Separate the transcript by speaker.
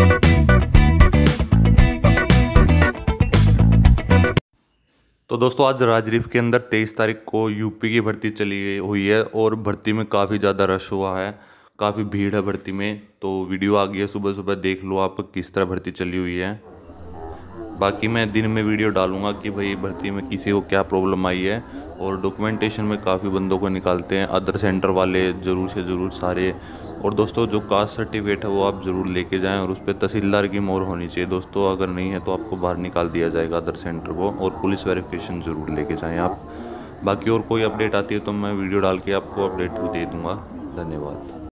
Speaker 1: तो दोस्तों, आज राजरीफ के अंदर तेईस तारीख को यूपी की भर्ती चली हुई है और भर्ती में काफ़ी ज़्यादा रश हुआ है, काफ़ी भीड़ है भर्ती में। तो वीडियो आ गई है सुबह सुबह देख लो आप किस तरह भर्ती चली हुई है। बाकी मैं दिन में वीडियो डालूँगा कि भाई भर्ती में किसी को क्या प्रॉब्लम आई है और डॉक्यूमेंटेशन में काफ़ी बंदों को निकालते हैं अदर सेंटर वाले ज़रूर से ज़रूर सारे और दोस्तों, जो कास्ट सर्टिफिकेट है वो आप ज़रूर लेके जाएँ और उस पर तहसीलदार की मोर होनी चाहिए। दोस्तों, अगर नहीं है तो आपको बाहर निकाल दिया जाएगा अदर सेंटर को और पुलिस वेरिफिकेशन ज़रूर लेके जाएँ। आप, बाकी और कोई अपडेट आती है तो मैं वीडियो डाल के आपको अपडेट दे दूँगा। धन्यवाद।